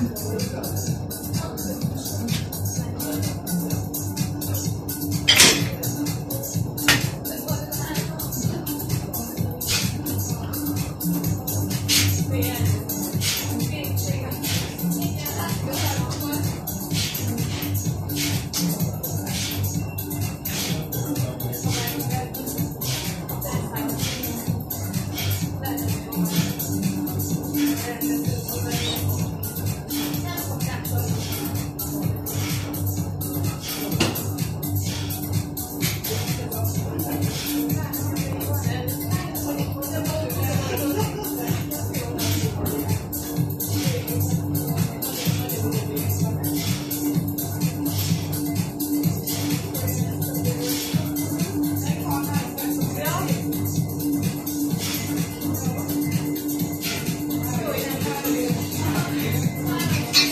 ハブでいきましょう。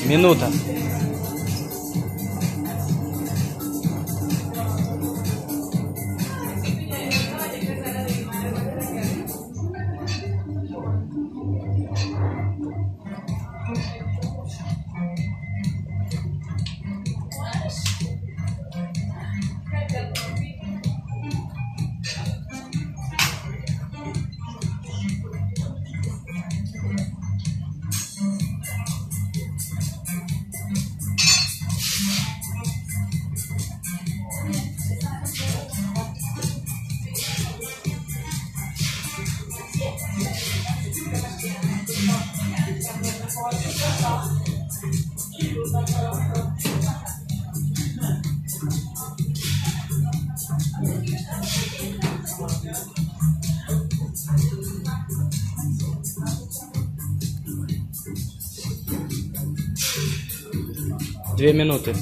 Минута. Две минуты.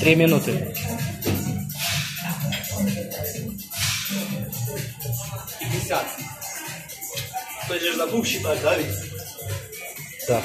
Три минуты. Пятьдесят. Ты же забыл считать, да, ведь? Да.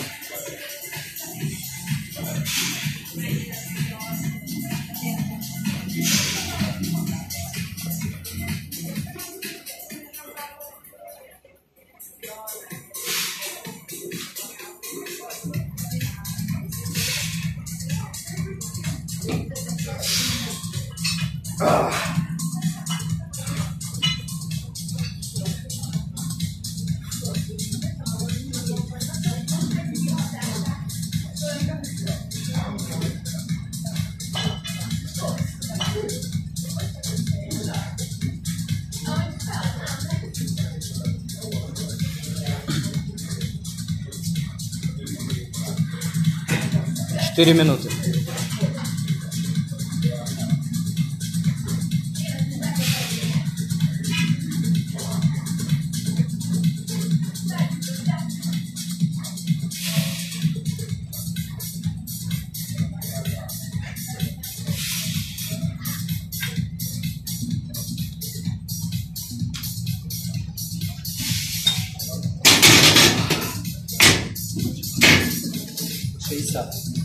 Четыре минуты. Шестьдесят.